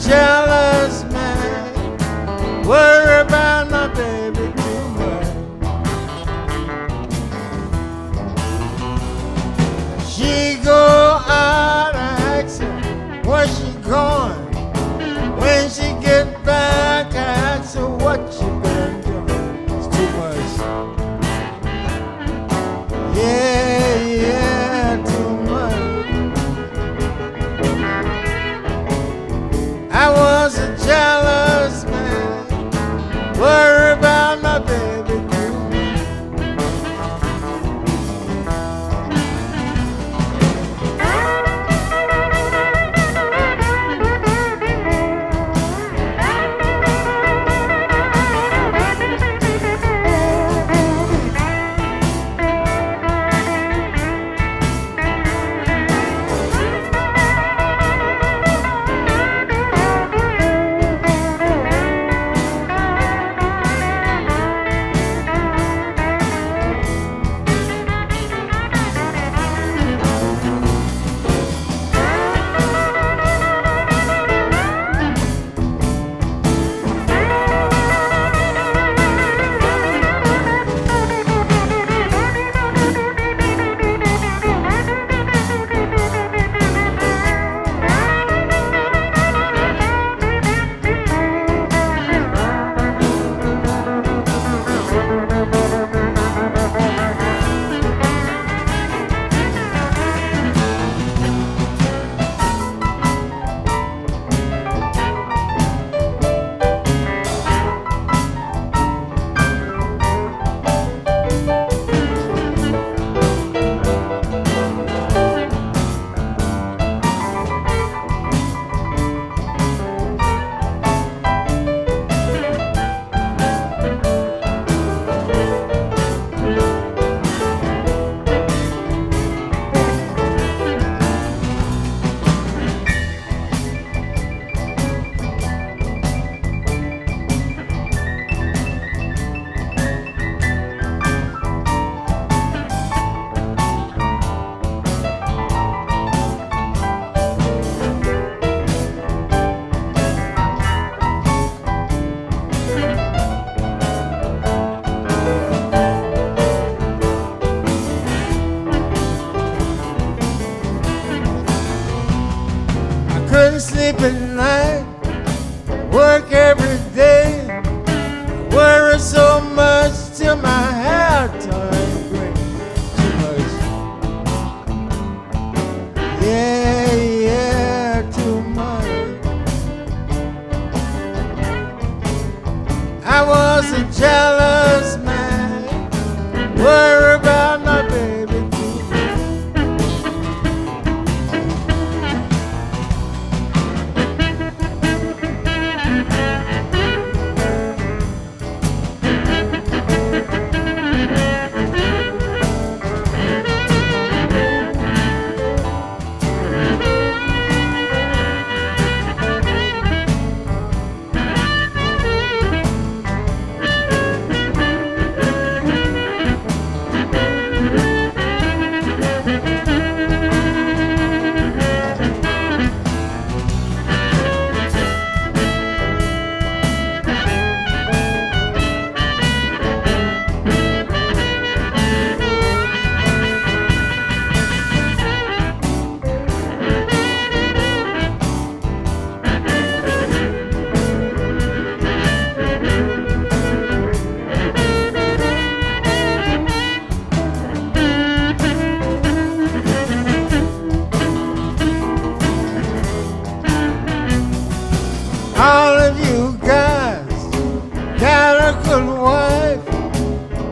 was sleep at night, work every day, worry so much till my hair turned gray. Too much. Yeah, yeah, too much. I was a jealous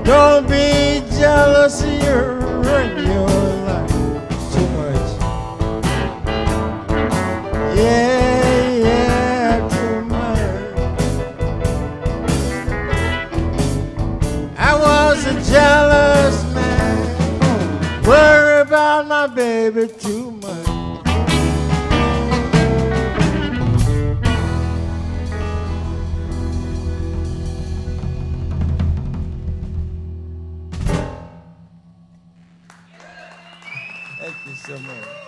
Don't be jealous of your in your life too much. Yeah, yeah, too much. I was a jealous man, worry about my baby too you so much.